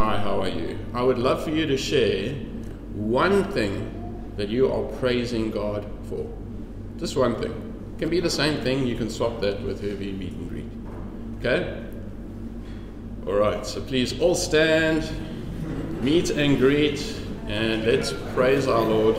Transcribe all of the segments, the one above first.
Hi, how are you? I would love for you to share one thing that you are praising God for. Just one thing. It can be the same thing, you can swap that with whoever you meet and greet. Okay? Alright, so please all stand, meet and greet, and let's praise our Lord.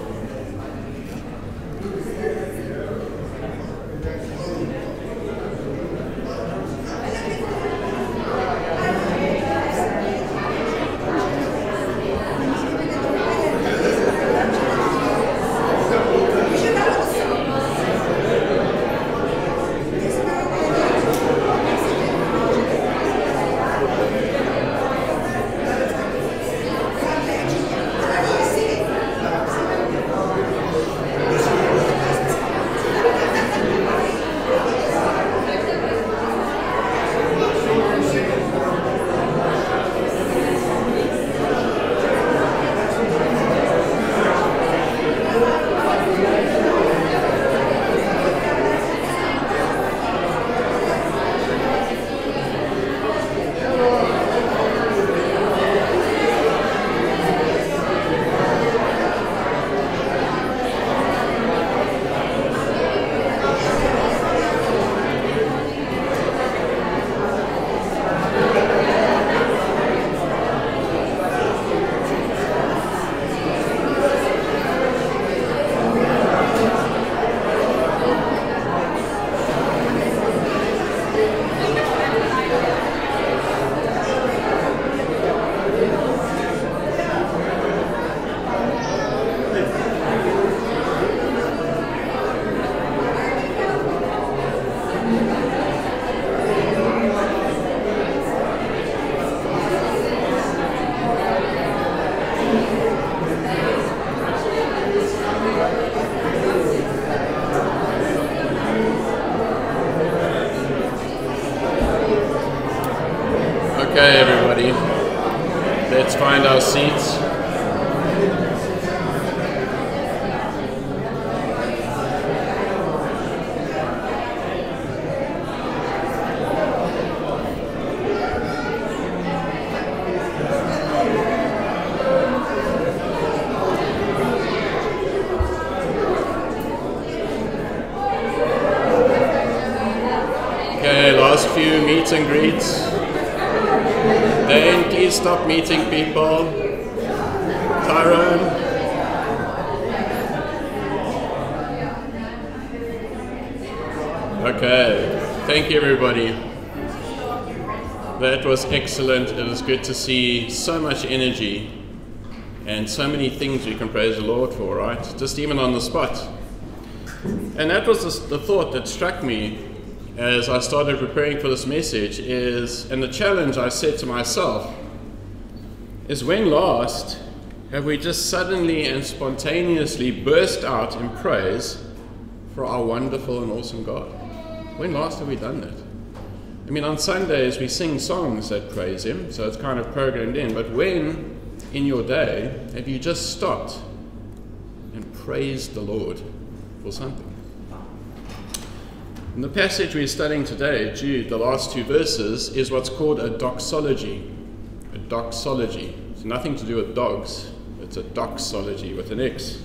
That was excellent. It was good to see so much energy and so many things we can praise the Lord for, right? Just even on the spot. And that was the, thought that struck me as I started preparing for this message is, and the challenge I set to myself is when last have we just suddenly and spontaneously burst out in praise for our wonderful and awesome God? When last have we done that? I mean, on Sundays we sing songs that praise Him, so it's kind of programmed in, but when in your day have you just stopped and praised the Lord for something? In the passage we're studying today, Jude, the last two verses, is what's called a doxology. A doxology. It's nothing to do with dogs, it's a doxology with an X.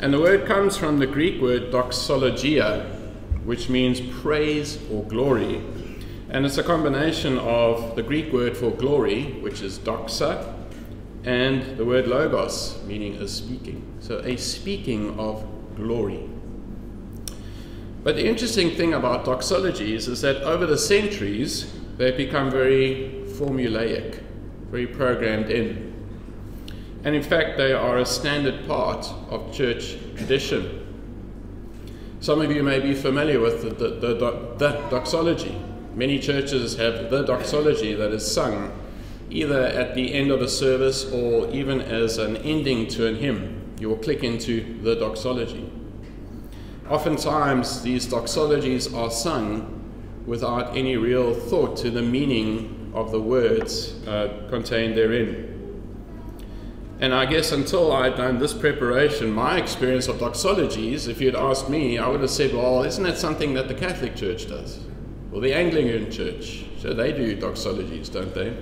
And the word comes from the Greek word doxologia, which means praise or glory. And it's a combination of the Greek word for glory, which is doxa, and the word logos, meaning a speaking. So a speaking of glory. But the interesting thing about doxologies is that over the centuries, they've become very formulaic, very programmed in. And in fact, they are a standard part of church tradition. Some of you may be familiar with the, the, the, the doxology. Many churches have the doxology that is sung either at the end of a service or even as an ending to an hymn. You will click into the doxology. Oftentimes, these doxologies are sung without any real thought to the meaning of the words uh, contained therein. And I guess until I'd done this preparation, my experience of doxologies, if you'd asked me, I would have said, well, isn't that something that the Catholic Church does? Or the Anglican Church? So they do doxologies, don't they?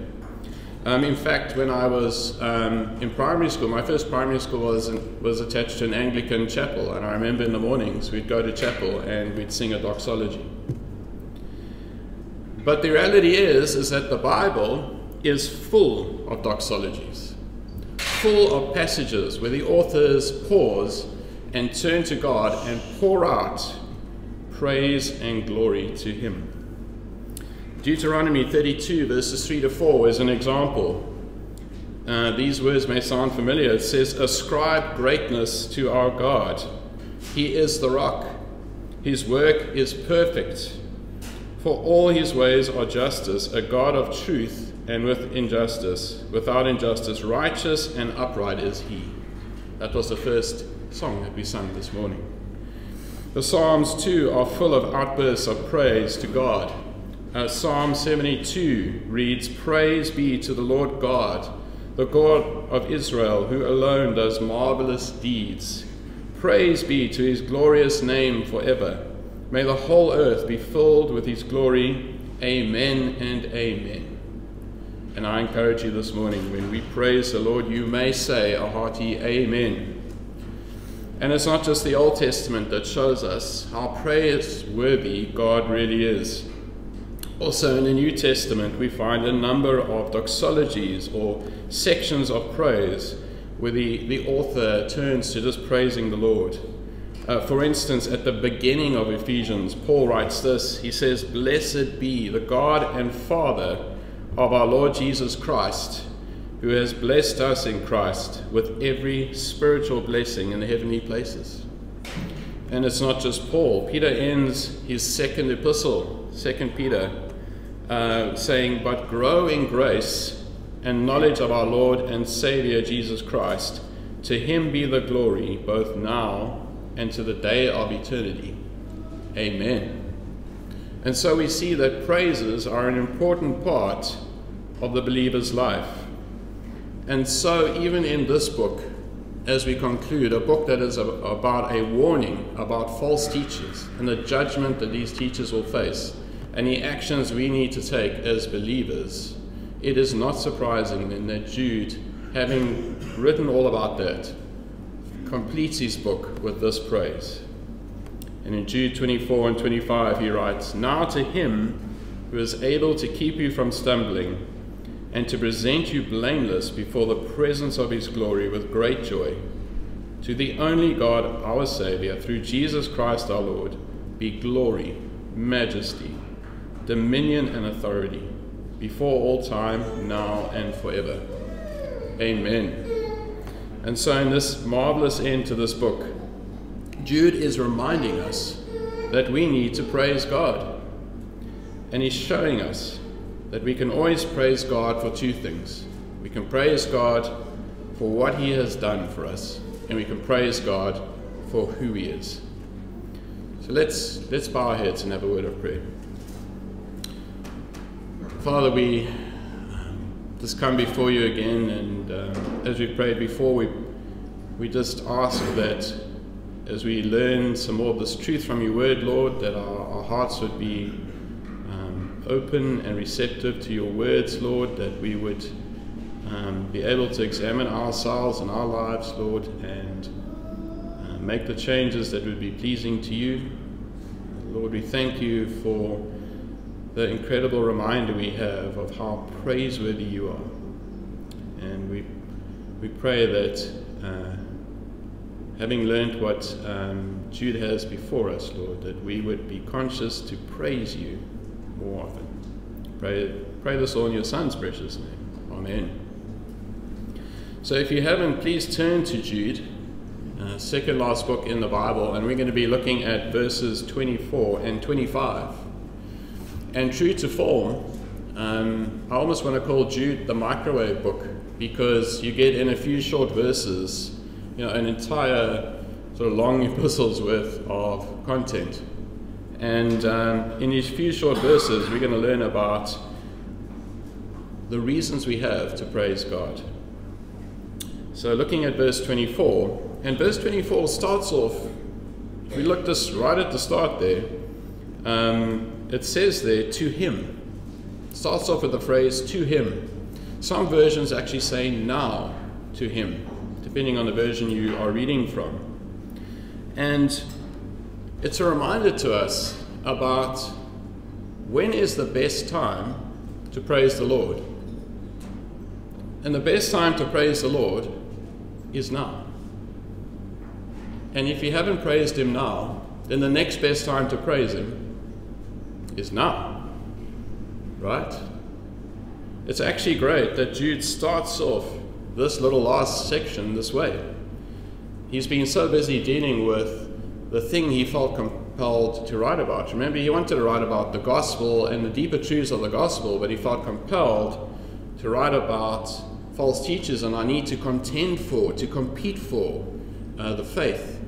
Um, in fact, when I was um, in primary school, my first primary school was, in, was attached to an Anglican chapel, and I remember in the mornings we'd go to chapel and we'd sing a doxology. But the reality is, is that the Bible is full of doxologies, full of passages where the authors pause and turn to God and pour out praise and glory to Him. Deuteronomy 32, verses 3 to 4, is an example. Uh, these words may sound familiar. It says, Ascribe greatness to our God. He is the rock. His work is perfect. For all his ways are justice, a God of truth and with injustice. Without injustice, righteous and upright is he. That was the first song that we sang this morning. The Psalms, too, are full of outbursts of praise to God. Uh, Psalm 72 reads, Praise be to the Lord God, the God of Israel, who alone does marvelous deeds. Praise be to his glorious name forever. May the whole earth be filled with his glory. Amen and amen. And I encourage you this morning, when we praise the Lord, you may say a hearty Amen. And it's not just the Old Testament that shows us how praiseworthy God really is. Also, in the New Testament, we find a number of doxologies or sections of praise where the, the author turns to just praising the Lord. Uh, for instance, at the beginning of Ephesians, Paul writes this He says, Blessed be the God and Father of our Lord Jesus Christ, who has blessed us in Christ with every spiritual blessing in the heavenly places. And it's not just Paul. Peter ends his second epistle, Second Peter, uh, saying, But grow in grace and knowledge of our Lord and Saviour Jesus Christ. To him be the glory, both now and to the day of eternity. Amen. And so we see that praises are an important part of the believer's life. And so, even in this book, as we conclude, a book that is about a warning about false teachers and the judgment that these teachers will face, any actions we need to take as believers, it is not surprising then that Jude, having written all about that, completes his book with this praise. And in Jude 24 and 25, he writes, Now to him who is able to keep you from stumbling and to present you blameless before the presence of his glory with great joy, to the only God, our Saviour, through Jesus Christ our Lord, be glory, majesty, dominion and authority, before all time, now and forever. Amen. And so, in this marvelous end to this book, Jude is reminding us that we need to praise God. And he's showing us that we can always praise God for two things. We can praise God for what he has done for us, and we can praise God for who he is. So let's, let's bow our heads and have a word of prayer. Father, we just come before you again, and um, as we prayed before, we, we just ask that as we learn some more of this truth from your word, Lord, that our, our hearts would be um, open and receptive to your words, Lord, that we would um, be able to examine ourselves and our lives, Lord, and uh, make the changes that would be pleasing to you. Lord, we thank you for the incredible reminder we have of how praiseworthy you are. And we, we pray that uh, having learned what um, Jude has before us, Lord, that we would be conscious to praise you more often. Pray, pray this all in your Son's precious name. Amen. So if you haven't, please turn to Jude, uh, second last book in the Bible, and we're going to be looking at verses 24 and 25. And true to form, um, I almost want to call Jude the microwave book because you get in a few short verses, you know, an entire sort of long epistle's worth of content. And um, in these few short verses, we're going to learn about the reasons we have to praise God. So, looking at verse 24, and verse 24 starts off, if we look just right at the start there, um, it says there, to him. It starts off with the phrase, to him. Some versions actually say now to him, depending on the version you are reading from. And it's a reminder to us about when is the best time to praise the Lord. And the best time to praise the Lord is now. And if you haven't praised Him now, then the next best time to praise Him is now. Right? It's actually great that Jude starts off this little last section this way. He's been so busy dealing with the thing he felt compelled to write about. Remember, he wanted to write about the gospel and the deeper truths of the gospel, but he felt compelled to write about false teachers and I need to contend for, to compete for uh, the faith.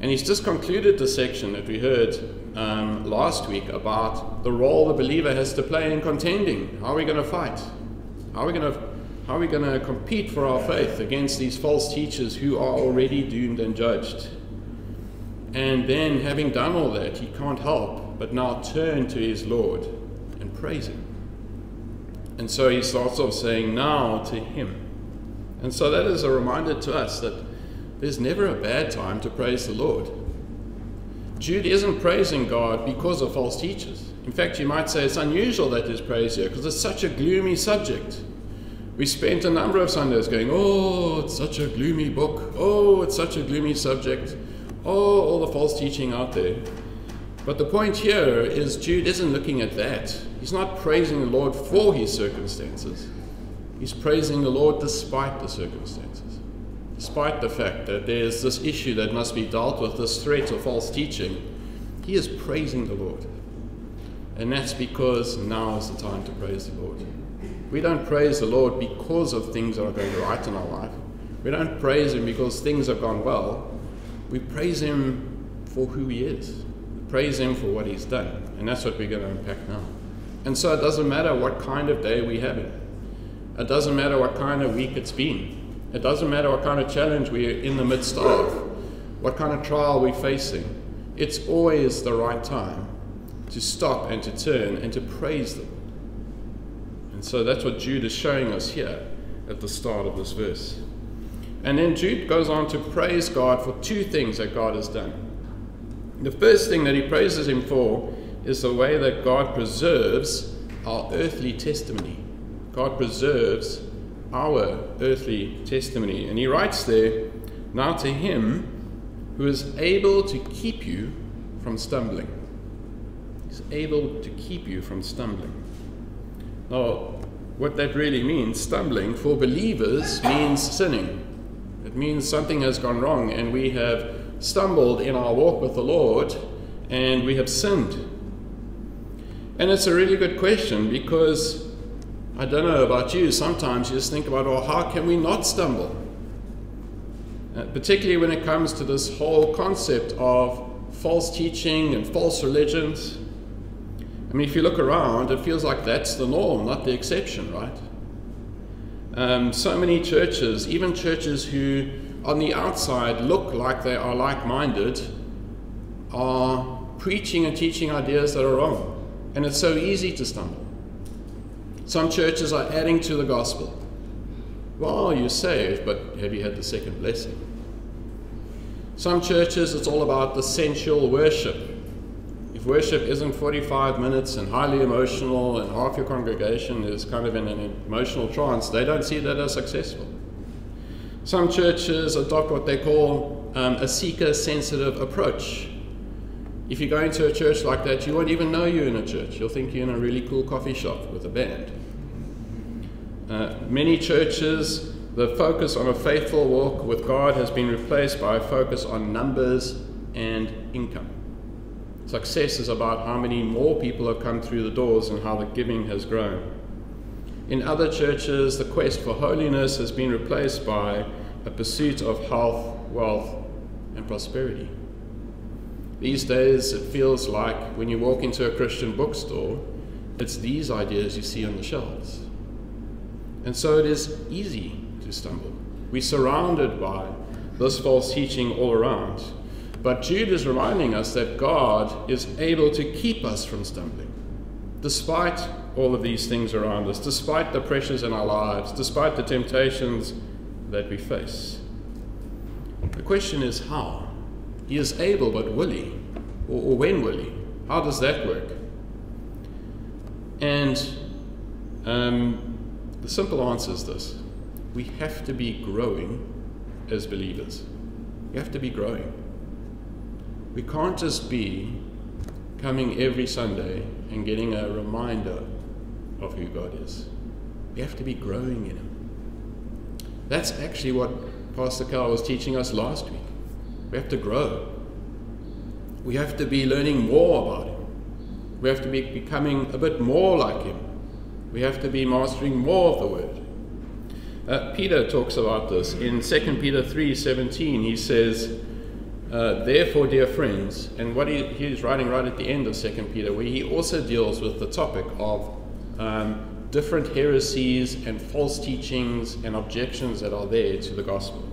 And he's just concluded the section that we heard um, last week about the role the believer has to play in contending. How are we going to fight? How are we going to how are we going to compete for our faith against these false teachers who are already doomed and judged? And then, having done all that, he can't help but now turn to his Lord and praise him. And so he starts off saying, Now to him. And so that is a reminder to us that there's never a bad time to praise the Lord. Jude isn't praising God because of false teachers. In fact, you might say it's unusual that there's praise here because it's such a gloomy subject. We spent a number of Sundays going, Oh, it's such a gloomy book. Oh, it's such a gloomy subject. Oh, all the false teaching out there. But the point here is Jude isn't looking at that. He's not praising the Lord for his circumstances. He's praising the Lord despite the circumstances. Despite the fact that there's this issue that must be dealt with, this threat of false teaching, he is praising the Lord. And that's because now is the time to praise the Lord. We don't praise the Lord because of things that are going right in our life. We don't praise Him because things have gone well. We praise Him for who He is. We praise Him for what He's done. And that's what we're going to unpack now. And so it doesn't matter what kind of day we have it. It doesn't matter what kind of week it's been. It doesn't matter what kind of challenge we're in the midst of, what kind of trial we're facing. It's always the right time to stop and to turn and to praise them. And so that's what Jude is showing us here at the start of this verse. And then Jude goes on to praise God for two things that God has done. The first thing that he praises him for is the way that God preserves our earthly testimony. God preserves our earthly testimony. And he writes there, Now to him who is able to keep you from stumbling. He's able to keep you from stumbling. Now, what that really means, stumbling, for believers means sinning. It means something has gone wrong and we have stumbled in our walk with the Lord and we have sinned. And it's a really good question because I don't know about you, sometimes you just think about, well, how can we not stumble? Uh, particularly when it comes to this whole concept of false teaching and false religions. I mean, if you look around, it feels like that's the norm, not the exception, right? Um, so many churches, even churches who on the outside look like they are like minded, are preaching and teaching ideas that are wrong. And it's so easy to stumble. Some churches are adding to the gospel. Well, you're saved, but have you had the second blessing? Some churches, it's all about the sensual worship. If worship isn't 45 minutes and highly emotional, and half your congregation is kind of in an emotional trance, they don't see that as successful. Some churches adopt what they call um, a seeker sensitive approach. If you go into a church like that, you won't even know you're in a church. You'll think you're in a really cool coffee shop with a band. Uh, many churches, the focus on a faithful walk with God has been replaced by a focus on numbers and income. Success is about how many more people have come through the doors and how the giving has grown. In other churches, the quest for holiness has been replaced by a pursuit of health, wealth, and prosperity. These days, it feels like when you walk into a Christian bookstore, it's these ideas you see on the shelves. And so it is easy to stumble. We're surrounded by this false teaching all around. But Jude is reminding us that God is able to keep us from stumbling, despite all of these things around us, despite the pressures in our lives, despite the temptations that we face. The question is how? He is able, but will he? Or, or when will he? How does that work? And um, the simple answer is this we have to be growing as believers. We have to be growing. We can't just be coming every Sunday and getting a reminder of who God is. We have to be growing in Him. That's actually what Pastor Carl was teaching us last week. We have to grow. We have to be learning more about Him. We have to be becoming a bit more like Him. We have to be mastering more of the Word. Uh, Peter talks about this in 2 Peter 3:17. He says, uh, "Therefore, dear friends," and what he, he's writing right at the end of 2 Peter, where he also deals with the topic of um, different heresies and false teachings and objections that are there to the gospel.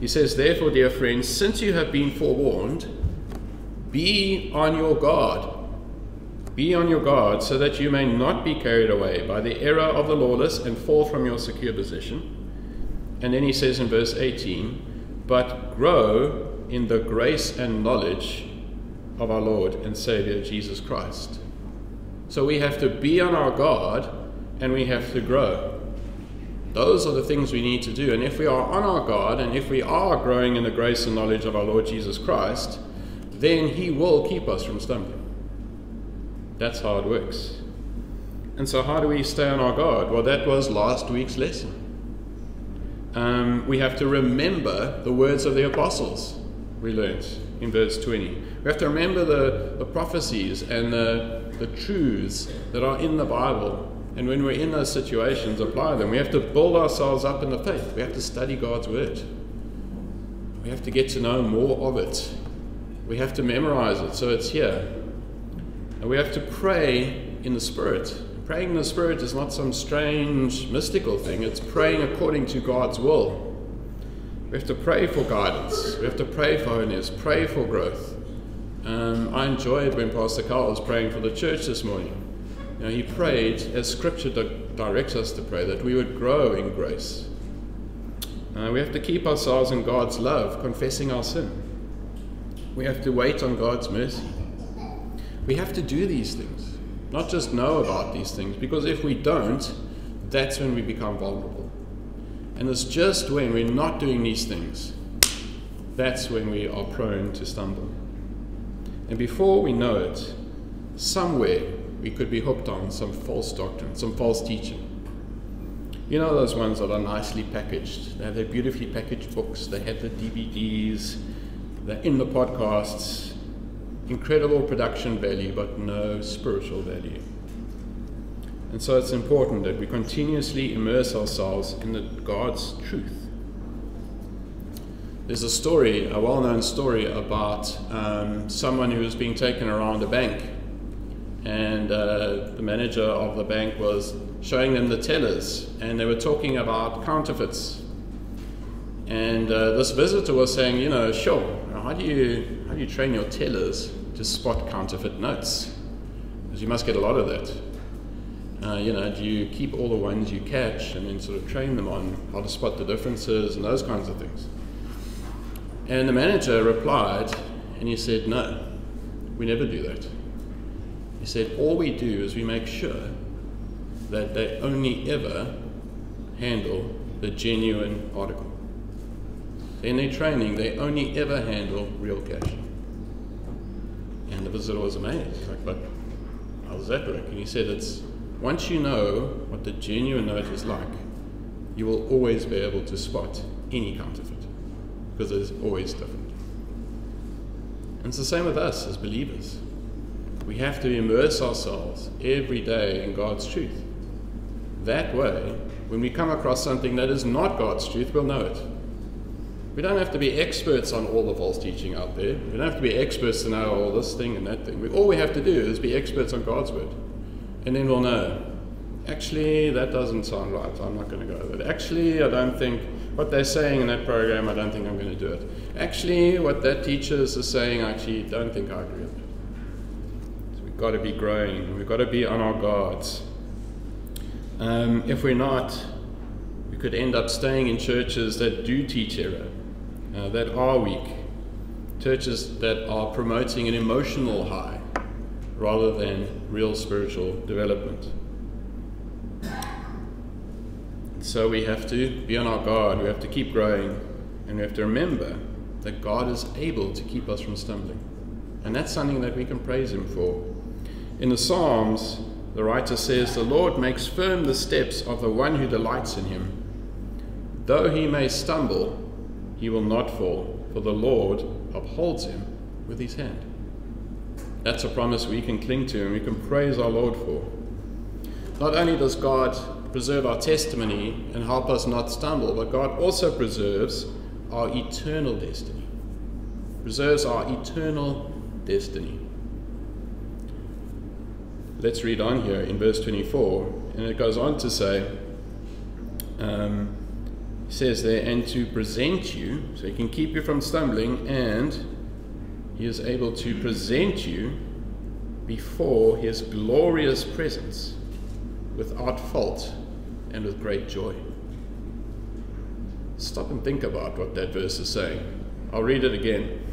He says, "Therefore, dear friends, since you have been forewarned, be on your guard." Be on your guard so that you may not be carried away by the error of the lawless and fall from your secure position. And then he says in verse 18, but grow in the grace and knowledge of our Lord and Savior Jesus Christ. So we have to be on our guard and we have to grow. Those are the things we need to do. And if we are on our guard and if we are growing in the grace and knowledge of our Lord Jesus Christ, then He will keep us from stumbling. That's how it works. And so, how do we stay on our guard? Well, that was last week's lesson. Um, we have to remember the words of the apostles, we learned in verse 20. We have to remember the, the prophecies and the, the truths that are in the Bible. And when we're in those situations, apply them. We have to build ourselves up in the faith. We have to study God's word. We have to get to know more of it. We have to memorize it so it's here. And we have to pray in the Spirit. Praying in the Spirit is not some strange mystical thing, it's praying according to God's will. We have to pray for guidance, we have to pray for holiness, pray for growth. Um, I enjoyed when Pastor Carl was praying for the church this morning. You he prayed, as Scripture directs us to pray, that we would grow in grace. Uh, we have to keep ourselves in God's love, confessing our sin. We have to wait on God's mercy. We have to do these things, not just know about these things, because if we don't, that's when we become vulnerable. And it's just when we're not doing these things, that's when we are prone to stumble. And before we know it, somewhere we could be hooked on some false doctrine, some false teaching. You know those ones that are nicely packaged. They have their beautifully packaged books, they have the DVDs, they're in the podcasts, incredible production value, but no spiritual value. And so it's important that we continuously immerse ourselves in the God's truth. There's a story, a well known story, about um, someone who was being taken around a bank. And uh, the manager of the bank was showing them the tellers, and they were talking about counterfeits. And uh, this visitor was saying, you know, sure, how do you how do you train your tellers to spot counterfeit notes? Because you must get a lot of that. Uh, you know, do you keep all the ones you catch and then sort of train them on how to spot the differences and those kinds of things? And the manager replied, and he said, No, we never do that. He said, All we do is we make sure that they only ever handle the genuine article. In their training, they only ever handle real cash. And the visitor was amazed. Like, but how does that work? And he said, it's once you know what the genuine note is like, you will always be able to spot any counterfeit because it is always different. And it's the same with us as believers. We have to immerse ourselves every day in God's truth. That way, when we come across something that is not God's truth, we'll know it. We don't have to be experts on all the false teaching out there. We don't have to be experts to know all this thing and that thing. We, all we have to do is be experts on God's word. And then we'll know. Actually, that doesn't sound right. I'm not going to go it. Actually, I don't think what they're saying in that program, I don't think I'm going to do it. Actually, what that teacher is saying, I actually don't think I agree with it. So we We've got to be growing. We've got to be on our guards. Um, if we're not, we could end up staying in churches that do teach error, uh, that are weak, churches that are promoting an emotional high rather than real spiritual development. So we have to be on our guard, we have to keep growing, and we have to remember that God is able to keep us from stumbling. And that's something that we can praise Him for. In the Psalms, the writer says, The Lord makes firm the steps of the one who delights in Him. Though he may stumble, he will not fall, for the Lord upholds him with his hand. That's a promise we can cling to and we can praise our Lord for. Not only does God preserve our testimony and help us not stumble, but God also preserves our eternal destiny. Preserves our eternal destiny. Let's read on here in verse 24, and it goes on to say, um, says there, and to present you, so he can keep you from stumbling, and he is able to present you before his glorious presence without fault and with great joy. Stop and think about what that verse is saying. I'll read it again.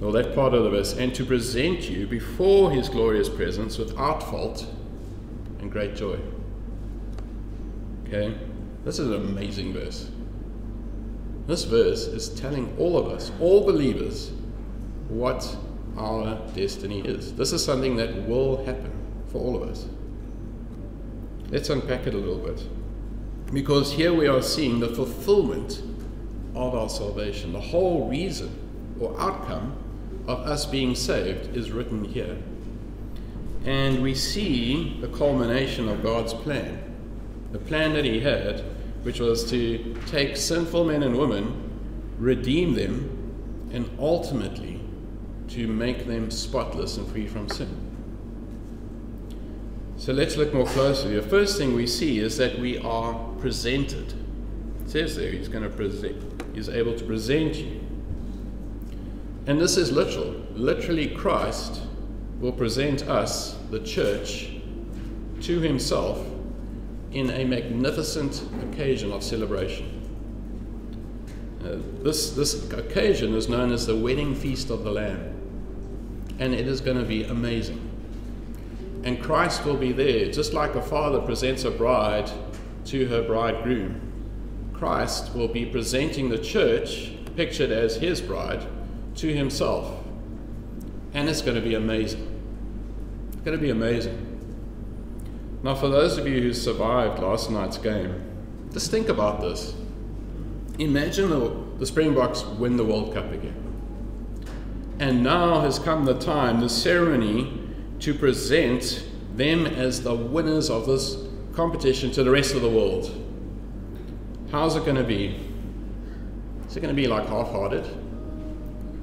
Well, that part of the verse, and to present you before his glorious presence without fault and great joy. Okay? This is an amazing verse. This verse is telling all of us, all believers, what our destiny is. This is something that will happen for all of us. Let's unpack it a little bit. Because here we are seeing the fulfillment of our salvation. The whole reason or outcome of us being saved is written here. And we see the culmination of God's plan. The plan that He had, which was to take sinful men and women, redeem them, and ultimately to make them spotless and free from sin. So let's look more closely. The first thing we see is that we are presented. It says there, he's going to present, he's able to present you. And this is literal. Literally, Christ will present us, the church, to himself in a magnificent occasion of celebration. Uh, this, this occasion is known as the wedding feast of the Lamb, and it is going to be amazing. And Christ will be there, just like a father presents a bride to her bridegroom. Christ will be presenting the church, pictured as his bride, to himself. And it's going to be amazing. It's going to be amazing. Now, for those of you who survived last night's game, just think about this. Imagine the, the Springboks win the World Cup again. And now has come the time, the ceremony to present them as the winners of this competition to the rest of the world. How's it going to be? Is it going to be like half hearted?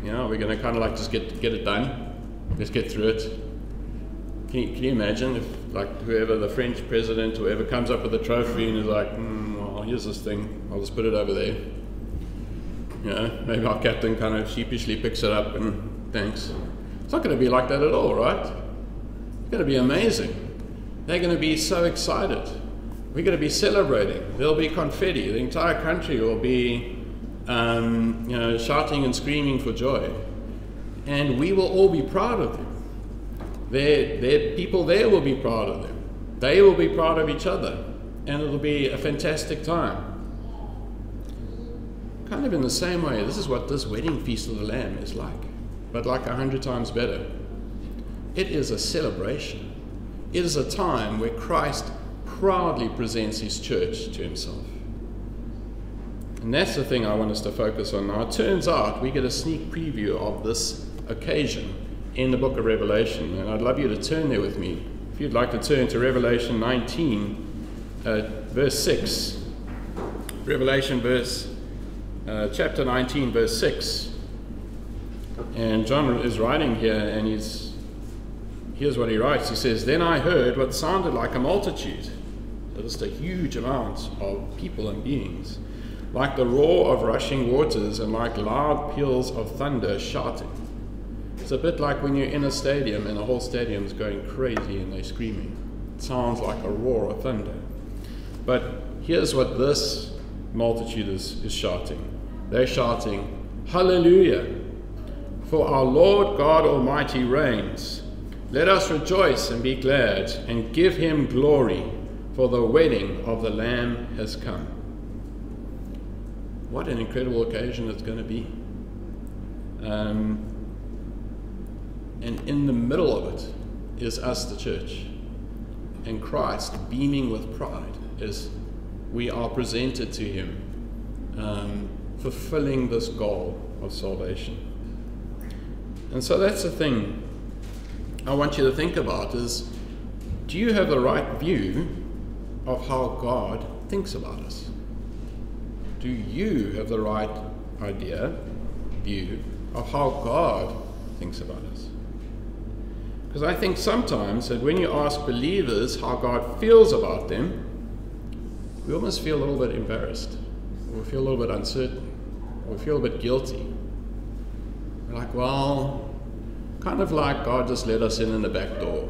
You know, we're going to kind of like just get, get it done? Let's get through it. Can you, can you imagine if, like, whoever the French president, whoever comes up with a trophy and is like, mm, well, here's this thing, I'll just put it over there. You know, maybe our captain kind of sheepishly picks it up and thanks. It's not going to be like that at all, right? It's going to be amazing. They're going to be so excited. We're going to be celebrating. There'll be confetti. The entire country will be, um, you know, shouting and screaming for joy. And we will all be proud of them. Their, their people there will be proud of them. They will be proud of each other. And it'll be a fantastic time. Kind of in the same way, this is what this wedding feast of the Lamb is like, but like a hundred times better. It is a celebration. It is a time where Christ proudly presents his church to himself. And that's the thing I want us to focus on now. It turns out we get a sneak preview of this occasion in the book of Revelation. And I'd love you to turn there with me. If you'd like to turn to Revelation 19, uh, verse 6. Revelation verse, uh, chapter 19, verse 6. And John is writing here, and he's Here's what he writes He says, Then I heard what sounded like a multitude, just a huge amount of people and beings, like the roar of rushing waters and like loud peals of thunder shouting. It's a bit like when you're in a stadium and the whole stadium's going crazy and they're screaming. It sounds like a roar of thunder. But here's what this multitude is, is shouting they're shouting, Hallelujah! For our Lord God Almighty reigns. Let us rejoice and be glad and give him glory, for the wedding of the Lamb has come. What an incredible occasion it's going to be. Um, and in the middle of it is us, the church. And Christ, beaming with pride, as we are presented to him, um, fulfilling this goal of salvation. And so that's the thing I want you to think about is do you have the right view of how God thinks about us? Do you have the right idea, view of how God thinks about us? Because I think sometimes that when you ask believers how God feels about them, we almost feel a little bit embarrassed, or we feel a little bit uncertain, or we feel a bit guilty. We're like, well, kind of like God just let us in in the back door.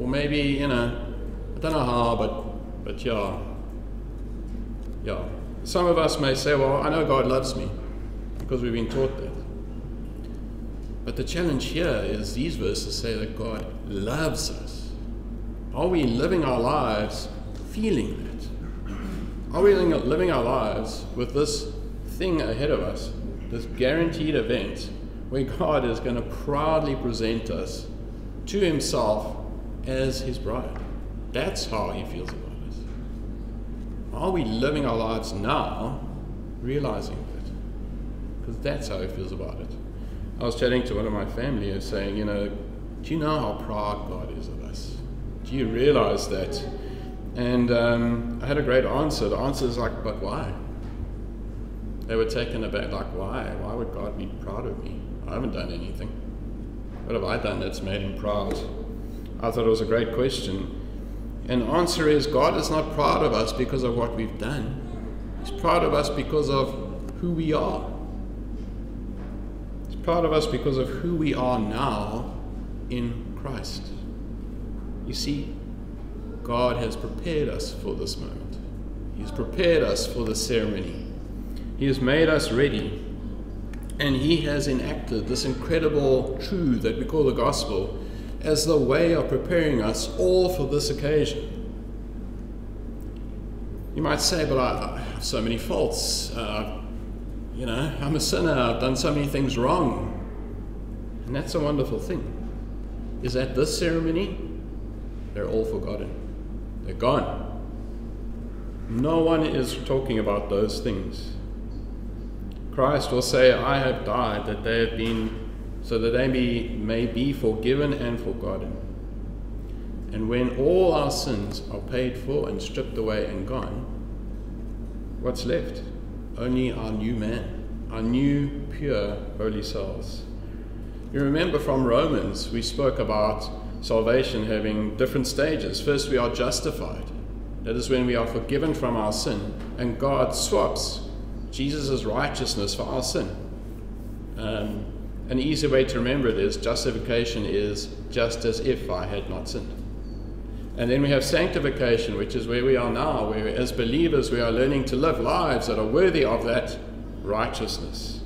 Or maybe, you know, I don't know how, but, but yeah. Yeah. Some of us may say, well, I know God loves me because we've been taught that. But the challenge here is these verses say that God loves us. Are we living our lives feeling that? Are we living our lives with this thing ahead of us, this guaranteed event where God is going to proudly present us to Himself as His bride? That's how He feels about us. Are we living our lives now realizing that? Because that's how He feels about it. I was chatting to one of my family and saying, you know, do you know how proud God is of us? Do you realize that? And um, I had a great answer. The answer is like, but why? They were taken aback, like, why? Why would God be proud of me? I haven't done anything. What have I done that's made him proud? I thought it was a great question. And the answer is God is not proud of us because of what we've done. He's proud of us because of who we are He's proud of us because of who we are now in Christ. You see, God has prepared us for this moment. He has prepared us for the ceremony. He has made us ready. And He has enacted this incredible truth that we call the gospel as the way of preparing us all for this occasion. You might say, but I, have so many faults. Uh, you know, I'm a sinner, I've done so many things wrong. And that's a wonderful thing. Is at this ceremony, they're all forgotten. They're gone. No one is talking about those things. Christ will say, I have died that they have been, so that they may, may be forgiven and forgotten. And when all our sins are paid for and stripped away and gone, what's left? only our new man, our new, pure, holy souls. You remember from Romans, we spoke about salvation having different stages. First, we are justified. That is when we are forgiven from our sin, and God swaps Jesus' righteousness for our sin. Um, an easy way to remember it is justification is just as if I had not sinned. And then we have sanctification, which is where we are now, where as believers we are learning to live lives that are worthy of that righteousness.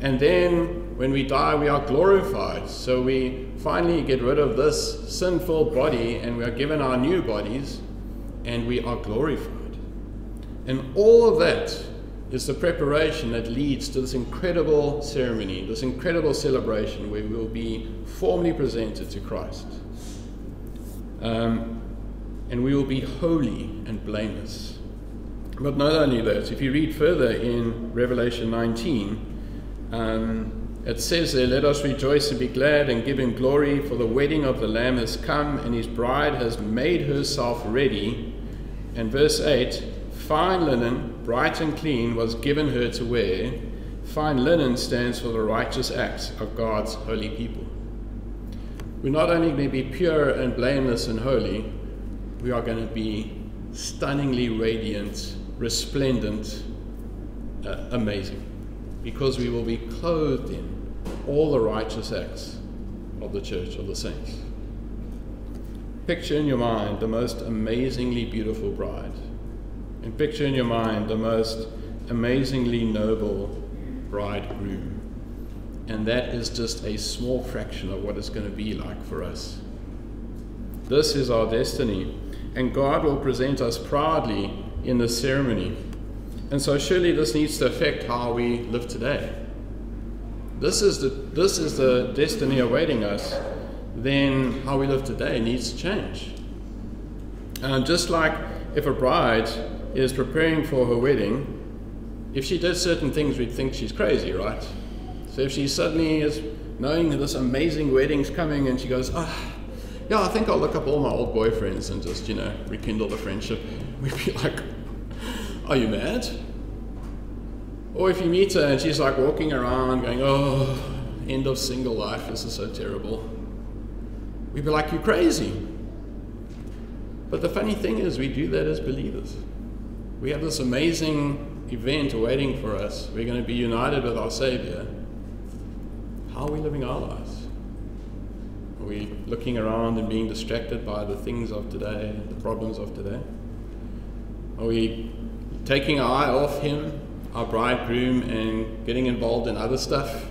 And then when we die, we are glorified. So we finally get rid of this sinful body and we are given our new bodies and we are glorified. And all of that is the preparation that leads to this incredible ceremony, this incredible celebration where we will be formally presented to Christ. Um, and we will be holy and blameless. But not only that, if you read further in Revelation 19, um, it says there, Let us rejoice and be glad and give him glory, for the wedding of the Lamb has come, and his bride has made herself ready. And verse 8 Fine linen, bright and clean, was given her to wear. Fine linen stands for the righteous acts of God's holy people. We're not only may be pure and blameless and holy, we are going to be stunningly radiant, resplendent, uh, amazing, because we will be clothed in all the righteous acts of the church, of the saints. Picture in your mind the most amazingly beautiful bride, and picture in your mind the most amazingly noble bridegroom. And that is just a small fraction of what it's going to be like for us. This is our destiny, and God will present us proudly in the ceremony. And so, surely, this needs to affect how we live today. This is the, this is the destiny awaiting us. Then, how we live today needs to change. And just like if a bride is preparing for her wedding, if she does certain things, we'd think she's crazy, right? So if she suddenly is knowing this amazing wedding's coming and she goes, ah, oh, yeah, I think I'll look up all my old boyfriends and just, you know, rekindle the friendship, we'd be like, are you mad? Or if you meet her and she's like walking around going, oh, end of single life, this is so terrible, we'd be like, you're crazy. But the funny thing is, we do that as believers. We have this amazing event waiting for us. We're going to be united with our Savior. How are we living our lives? Are we looking around and being distracted by the things of today, the problems of today? Are we taking our eye off Him, our bridegroom, and getting involved in other stuff?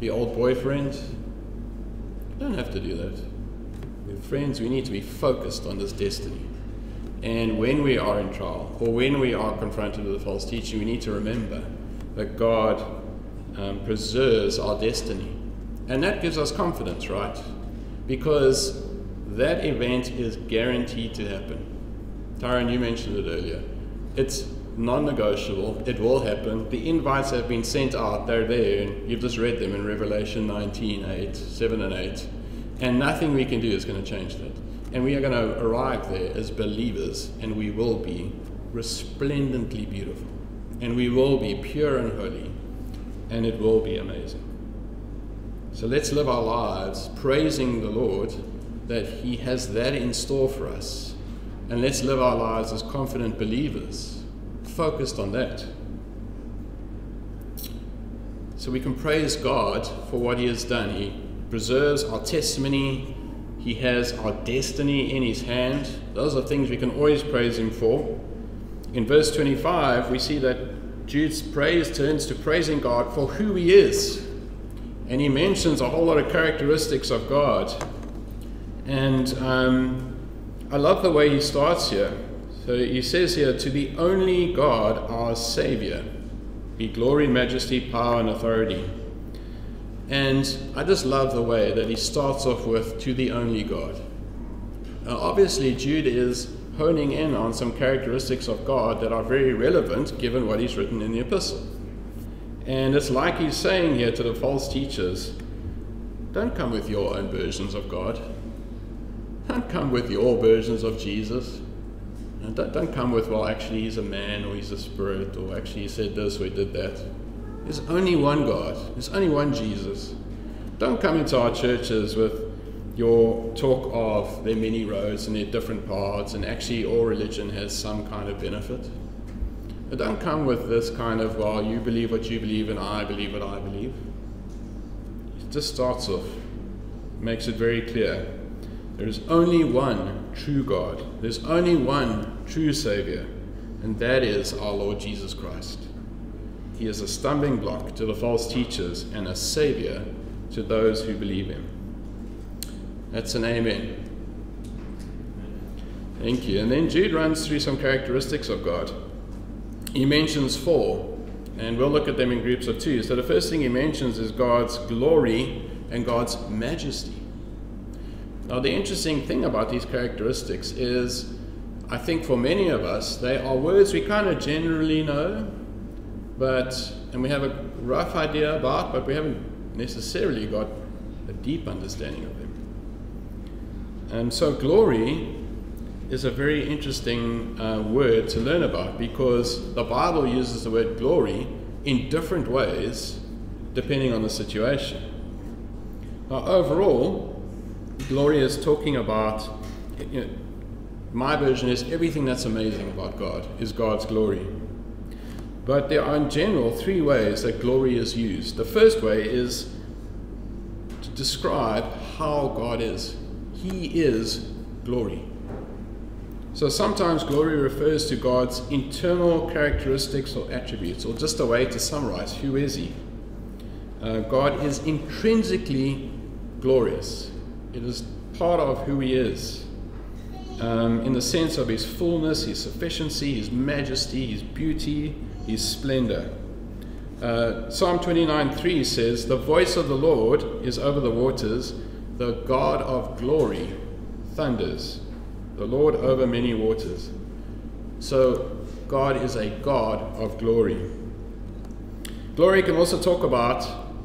The old boyfriend? We don't have to do that. With friends, we need to be focused on this destiny. And when we are in trial, or when we are confronted with a false teaching, we need to remember that God um, preserves our destiny. And that gives us confidence, right? Because that event is guaranteed to happen. Tyron, you mentioned it earlier. It's non negotiable, it will happen. The invites have been sent out, they're there, and you've just read them in Revelation 19 8, 7 and 8. And nothing we can do is going to change that. And we are going to arrive there as believers, and we will be resplendently beautiful. And we will be pure and holy, and it will be amazing. So let's live our lives praising the Lord that He has that in store for us. And let's live our lives as confident believers, focused on that. So we can praise God for what He has done. He preserves our testimony, he has our destiny in His hand. Those are things we can always praise Him for. In verse 25, we see that Jude's praise turns to praising God for who He is. And he mentions a whole lot of characteristics of God. And um, I love the way he starts here. So he says here, To the only God, our Savior, be glory, majesty, power, and authority and I just love the way that he starts off with, to the only God. Now, obviously, Jude is honing in on some characteristics of God that are very relevant given what he's written in the epistle. And it's like he's saying here to the false teachers don't come with your own versions of God. Don't come with your versions of Jesus. And don't, don't come with, well, actually, he's a man or he's a spirit or actually he said this or he did that. There's only one God, there's only one Jesus. Don't come into our churches with your talk of their many roads and their different paths, and actually all religion has some kind of benefit. But don't come with this kind of, well, you believe what you believe and I believe what I believe. It just starts off, makes it very clear. There is only one true God, there's only one true Savior, and that is our Lord Jesus Christ. He is a stumbling block to the false teachers and a savior to those who believe him. That's an amen. Thank you. And then Jude runs through some characteristics of God. He mentions four, and we'll look at them in groups of two. So the first thing he mentions is God's glory and God's majesty. Now, the interesting thing about these characteristics is, I think for many of us, they are words we kind of generally know, but and we have a rough idea about, but we haven't necessarily got a deep understanding of them. And so, glory is a very interesting uh, word to learn about because the Bible uses the word glory in different ways depending on the situation. Now, overall, glory is talking about, you know, my version is everything that's amazing about God is God's glory. But there are, in general, three ways that glory is used. The first way is to describe how God is. He is glory. So sometimes glory refers to God's internal characteristics or attributes, or just a way to summarize who is He? Uh, God is intrinsically glorious, it is part of who He is. Um, in the sense of his fullness, his sufficiency, his majesty, his beauty, his splendor. Uh, Psalm 29:3 says, The voice of the Lord is over the waters, the God of glory thunders the Lord over many waters. So God is a God of glory. Glory can also talk about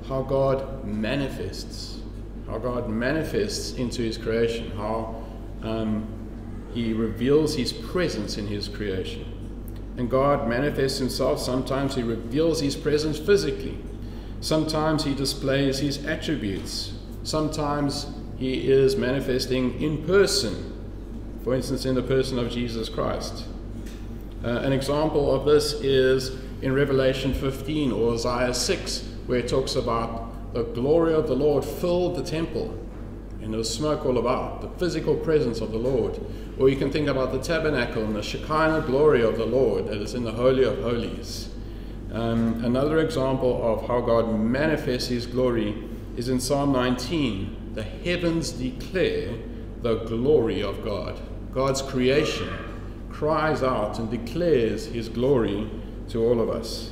how God manifests, how God manifests into his creation, how um, he reveals his presence in his creation. And God manifests himself. Sometimes he reveals his presence physically. Sometimes he displays his attributes. Sometimes he is manifesting in person for instance, in the person of Jesus Christ. Uh, an example of this is in Revelation 15 or Isaiah 6, where it talks about the glory of the Lord filled the temple and there was smoke all about, the physical presence of the Lord. Or you can think about the tabernacle and the Shekinah glory of the Lord that is in the Holy of Holies. Um, another example of how God manifests his glory is in Psalm 19. The heavens declare the glory of God. God's creation, cries out and declares his glory to all of us.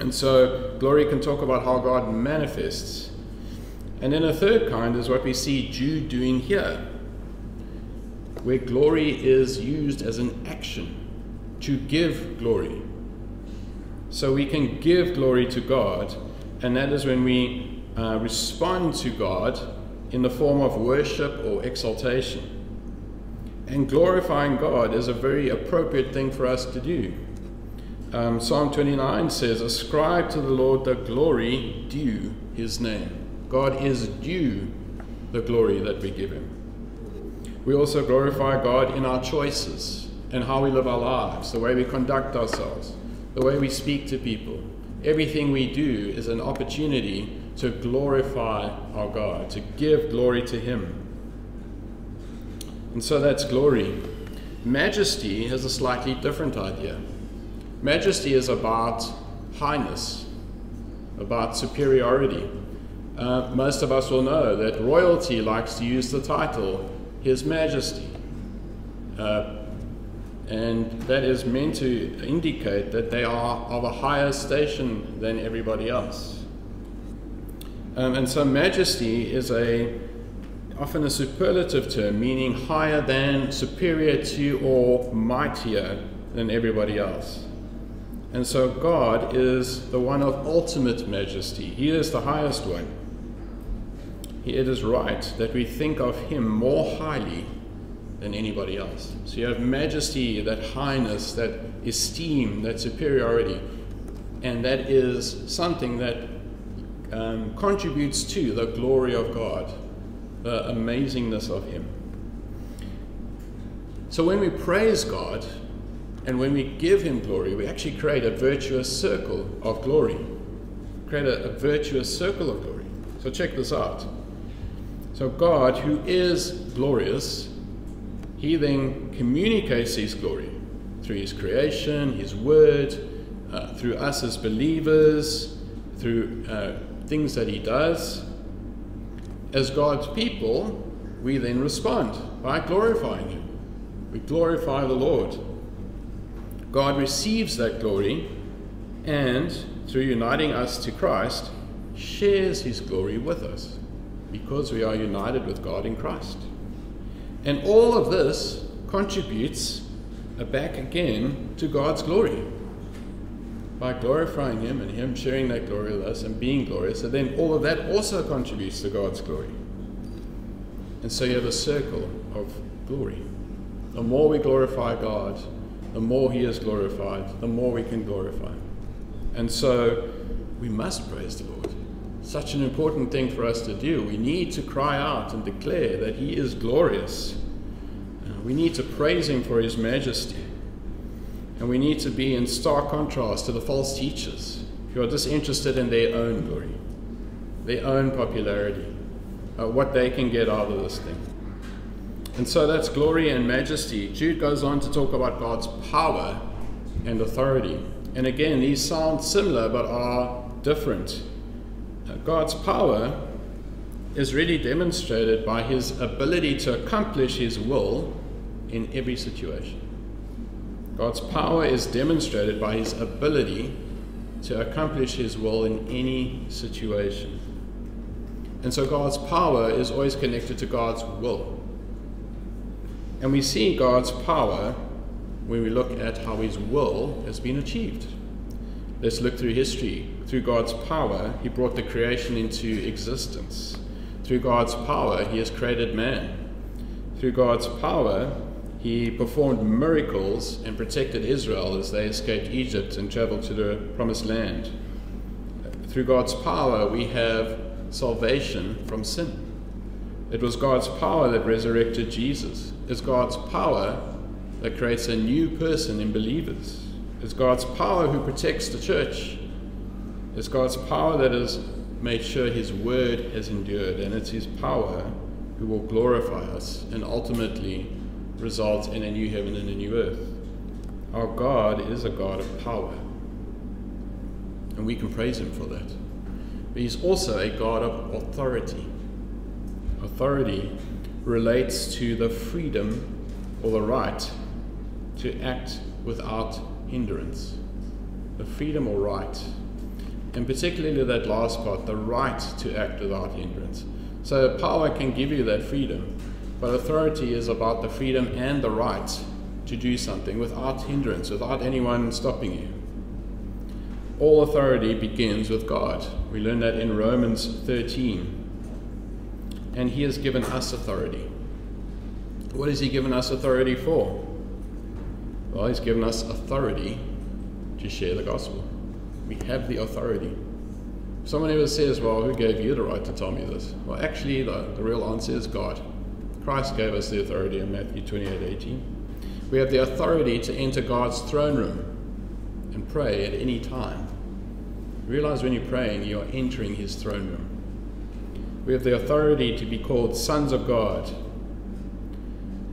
And so, glory can talk about how God manifests. And then a third kind is what we see Jude doing here, where glory is used as an action to give glory. So we can give glory to God, and that is when we uh, respond to God in the form of worship or exaltation. And glorifying God is a very appropriate thing for us to do. Um, Psalm 29 says, Ascribe to the Lord the glory due his name. God is due the glory that we give him. We also glorify God in our choices and how we live our lives, the way we conduct ourselves, the way we speak to people. Everything we do is an opportunity to glorify our God, to give glory to him. And so that's glory. Majesty has a slightly different idea. Majesty is about highness, about superiority. Uh, most of us will know that royalty likes to use the title His Majesty. Uh, and that is meant to indicate that they are of a higher station than everybody else. Um, and so, majesty is a often a superlative term, meaning higher than, superior to, or mightier than everybody else. And so God is the one of ultimate majesty. He is the highest one. It is right that we think of him more highly than anybody else. So you have majesty, that highness, that esteem, that superiority, and that is something that um, contributes to the glory of God the amazingness of Him. So when we praise God and when we give Him glory, we actually create a virtuous circle of glory. Create a, a virtuous circle of glory. So check this out. So God, who is glorious, He then communicates His glory through His creation, His word, uh, through us as believers, through uh, things that He does as God's people, we then respond by glorifying Him. We glorify the Lord. God receives that glory and, through uniting us to Christ, shares His glory with us because we are united with God in Christ. And all of this contributes back again to God's glory by glorifying Him and Him sharing that glory with us and being glorious, and then all of that also contributes to God's glory. And so you have a circle of glory. The more we glorify God, the more He is glorified, the more we can glorify. And so we must praise the Lord. Such an important thing for us to do. We need to cry out and declare that He is glorious. We need to praise Him for His majesty. And we need to be in stark contrast to the false teachers who are disinterested in their own glory, their own popularity, uh, what they can get out of this thing. And so that's glory and majesty. Jude goes on to talk about God's power and authority. And again, these sound similar but are different. God's power is really demonstrated by his ability to accomplish his will in every situation. God's power is demonstrated by his ability to accomplish his will in any situation. And so God's power is always connected to God's will. And we see God's power when we look at how his will has been achieved. Let's look through history. Through God's power, he brought the creation into existence. Through God's power, he has created man. Through God's power, he performed miracles and protected Israel as they escaped Egypt and traveled to the promised land. Through God's power, we have salvation from sin. It was God's power that resurrected Jesus. It's God's power that creates a new person in believers. It's God's power who protects the church. It's God's power that has made sure His word has endured, and it's His power who will glorify us and ultimately result in a new heaven and a new earth. Our God is a God of power, and we can praise Him for that. But He's also a God of authority. Authority relates to the freedom or the right to act without hindrance. The freedom or right. And particularly that last part, the right to act without hindrance. So power can give you that freedom, but authority is about the freedom and the right to do something without hindrance, without anyone stopping you. All authority begins with God. We learn that in Romans 13. And He has given us authority. What has He given us authority for? Well, He's given us authority to share the gospel. We have the authority. Someone ever says, Well, who gave you the right to tell me this? Well, actually, the, the real answer is God. Christ gave us the authority in Matthew 28 18. We have the authority to enter God's throne room and pray at any time. Realize when you're praying, you're entering His throne room. We have the authority to be called sons of God.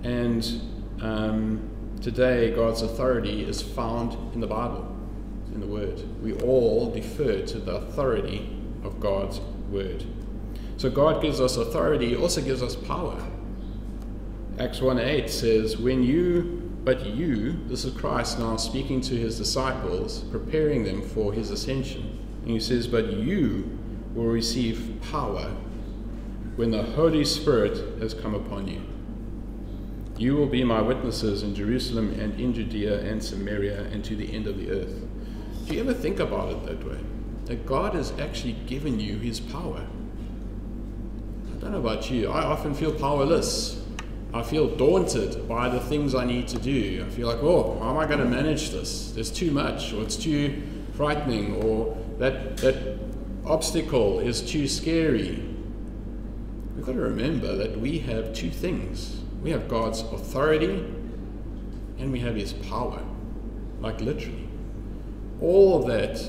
And um, today, God's authority is found in the Bible, in the Word. We all defer to the authority of God's Word. So God gives us authority, He also gives us power. Acts 1 8 says, When you, but you, this is Christ now speaking to his disciples, preparing them for his ascension. And he says, But you will receive power when the Holy Spirit has come upon you. You will be my witnesses in Jerusalem and in Judea and Samaria and to the end of the earth. Do you ever think about it that way? That God has actually given you his power. I don't know about you, I often feel powerless I feel daunted by the things I need to do. I feel like, oh, how am I going to manage this? There's too much, or it's too frightening, or that, that obstacle is too scary. We've got to remember that we have two things we have God's authority and we have His power, like literally. All of that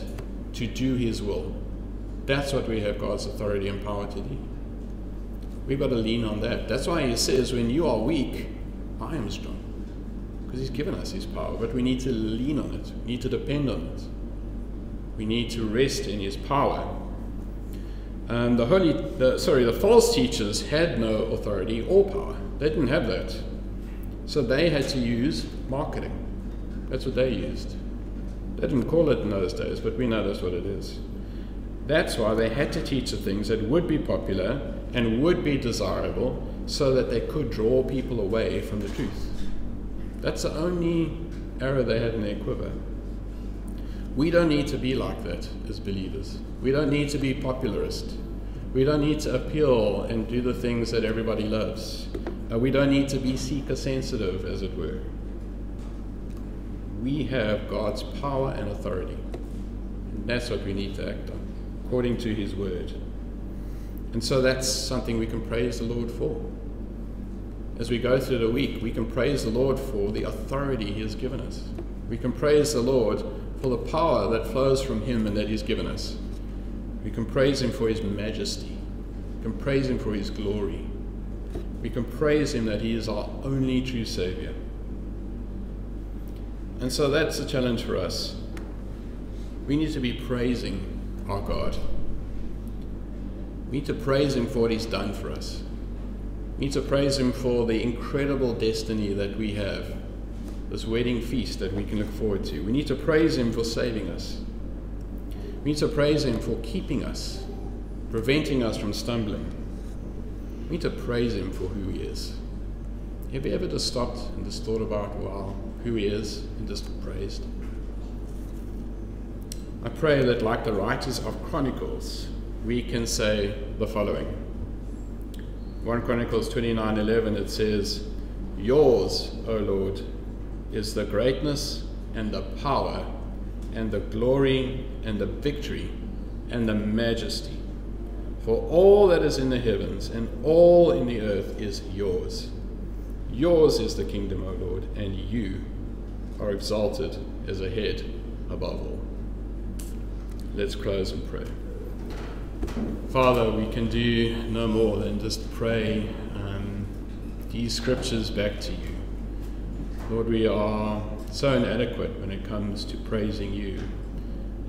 to do His will. That's what we have God's authority and power to do. We've got to lean on that. That's why he says, when you are weak, I am strong. Because he's given us his power, but we need to lean on it. We need to depend on it. We need to rest in his power. And the holy, the, sorry, the false teachers had no authority or power. They didn't have that. So they had to use marketing. That's what they used. They didn't call it in those days, but we know that's what it is. That's why they had to teach the things that would be popular and would be desirable so that they could draw people away from the truth. That's the only arrow they had in their quiver. We don't need to be like that as believers. We don't need to be popularist. We don't need to appeal and do the things that everybody loves. Uh, we don't need to be seeker sensitive, as it were. We have God's power and authority. And that's what we need to act on, according to His word. And so that's something we can praise the Lord for. As we go through the week, we can praise the Lord for the authority He has given us. We can praise the Lord for the power that flows from Him and that He's given us. We can praise Him for His majesty. We can praise Him for His glory. We can praise Him that He is our only true Savior. And so that's the challenge for us. We need to be praising our God. We need to praise Him for what He's done for us. We need to praise Him for the incredible destiny that we have, this wedding feast that we can look forward to. We need to praise Him for saving us. We need to praise Him for keeping us, preventing us from stumbling. We need to praise Him for who He is. Have you ever just stopped and just thought about, wow, who He is, and just praised? I pray that, like the writers of Chronicles, we can say the following 1 Chronicles 29 11, it says, Yours, O Lord, is the greatness and the power and the glory and the victory and the majesty. For all that is in the heavens and all in the earth is yours. Yours is the kingdom, O Lord, and you are exalted as a head above all. Let's close and pray. Father, we can do no more than just pray um, these scriptures back to you. Lord, we are so inadequate when it comes to praising you.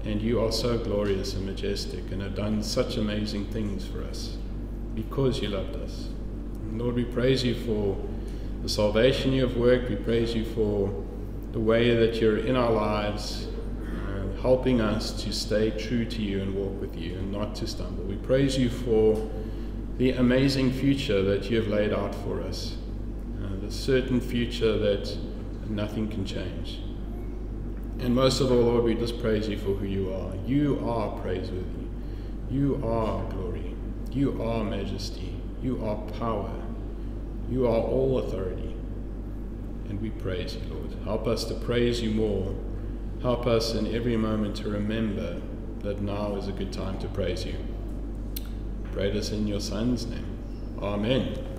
And you are so glorious and majestic and have done such amazing things for us because you loved us. Lord, we praise you for the salvation you have worked. We praise you for the way that you're in our lives helping us to stay true to you and walk with you and not to stumble. We praise you for the amazing future that you have laid out for us, uh, the certain future that nothing can change. And most of all, Lord, we just praise you for who you are. You are praiseworthy. You are glory. You are majesty. You are power. You are all authority. And we praise you, Lord. Help us to praise you more Help us in every moment to remember that now is a good time to praise you. Pray this in your Son's name. Amen.